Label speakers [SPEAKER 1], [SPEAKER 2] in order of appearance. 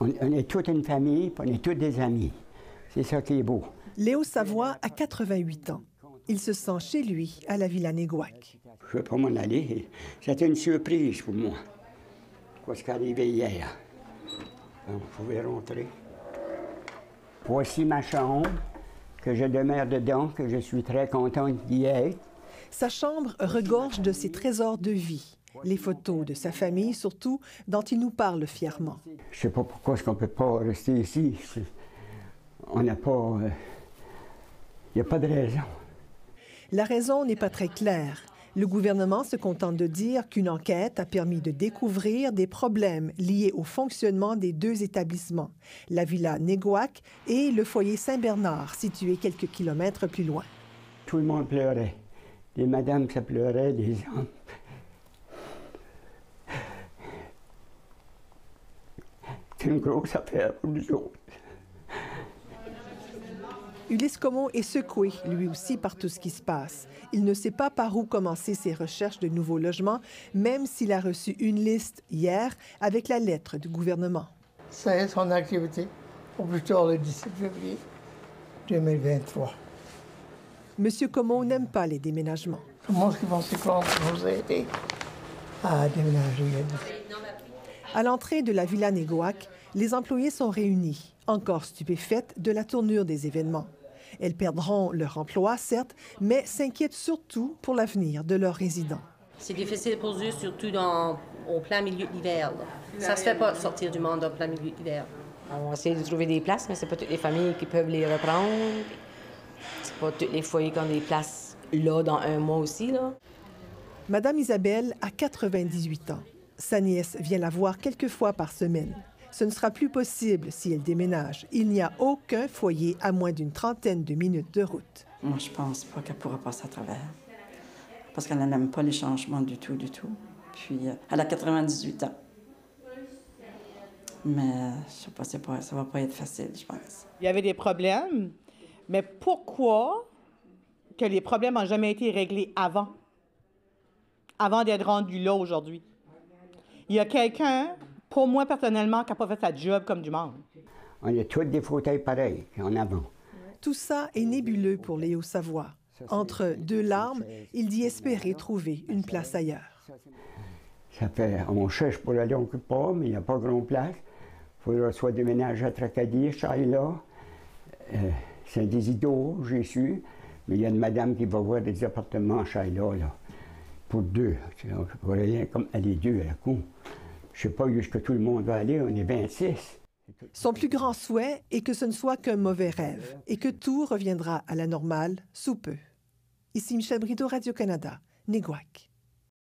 [SPEAKER 1] On, on est toute une famille, puis on est tous des amis. C'est ça qui est beau.
[SPEAKER 2] Léo Savoie a 88 ans. Il se sent chez lui, à la Villa Néguac.
[SPEAKER 1] Je ne veux pas m'en aller. C'était une surprise pour moi. Quoi ce qui est arrivé hier. Donc, vous pouvez rentrer. Voici ma chambre, que je demeure dedans, que je suis très contente d'y être.
[SPEAKER 2] Sa chambre regorge de ses trésors de vie, les photos de sa famille surtout, dont il nous parle fièrement.
[SPEAKER 1] Je sais pas pourquoi est-ce qu'on peut pas rester ici. On n'a pas... Il n'y a pas de raison.
[SPEAKER 2] La raison n'est pas très claire. Le gouvernement se contente de dire qu'une enquête a permis de découvrir des problèmes liés au fonctionnement des deux établissements, la villa Néguac et le foyer Saint-Bernard, situé quelques kilomètres plus loin.
[SPEAKER 1] Tout le monde pleurait. Les madames, ça pleurait, les hommes. C'est une grosse affaire pour nous autres.
[SPEAKER 2] Ulysse Como est secoué, lui aussi, par tout ce qui se passe. Il ne sait pas par où commencer ses recherches de nouveaux logements, même s'il a reçu une liste hier avec la lettre du gouvernement.
[SPEAKER 3] C'est son activité au plus tard le 17 février 2023.
[SPEAKER 2] Monsieur Como n'aime pas les déménagements.
[SPEAKER 3] Comment est-ce qu'ils vont s'y prendre pour nous aider à déménager?
[SPEAKER 2] À l'entrée de la Villa Négoac, les employés sont réunis, encore stupéfaites de la tournure des événements. Elles perdront leur emploi, certes, mais s'inquiètent surtout pour l'avenir de leurs résidents.
[SPEAKER 4] C'est difficile pour eux, surtout dans, au plein milieu de l'hiver. Ça se fait pas de sortir du monde en plein milieu de l'hiver.
[SPEAKER 5] On va essayer de trouver des places, mais c'est pas toutes les familles qui peuvent les reprendre. C'est pas tous les foyers qui ont des places là dans un mois aussi. Là.
[SPEAKER 2] Madame Isabelle a 98 ans. Sa nièce vient la voir quelques fois par semaine. Ce ne sera plus possible si elle déménage. Il n'y a aucun foyer à moins d'une trentaine de minutes de route.
[SPEAKER 6] Moi, je pense pas qu'elle pourra passer à travers. Parce qu'elle n'aime pas les changements du tout, du tout. Puis, euh, elle a 98 ans. Mais, je sais pas, pas, ça va pas être facile, je pense.
[SPEAKER 7] Il y avait des problèmes, mais pourquoi que les problèmes n'ont jamais été réglés avant? Avant d'être rendus là aujourd'hui? Il y a quelqu'un, pour moi personnellement, qui n'a pas fait sa job comme du monde.
[SPEAKER 1] On a tous des fauteuils pareils en avant.
[SPEAKER 2] Tout ça est nébuleux pour Léo Savoie. Entre deux larmes, il dit espérer trouver une place ailleurs.
[SPEAKER 1] Ça fait, on cherche pour aller au pas, mais il n'y a pas grand place. Il faudra soit déménager à Tracadie, Chaïla, euh, Saint-Désido, j'ai su. Mais il y a une madame qui va voir des appartements à Chaïla, là, pour deux. On comme aller deux à la coup. Je sais pas jusqu'à tout le monde va aller, on est 26.
[SPEAKER 2] Son plus grand souhait est que ce ne soit qu'un mauvais rêve et que tout reviendra à la normale sous peu. Ici Michel Brito, Radio-Canada, Néguac.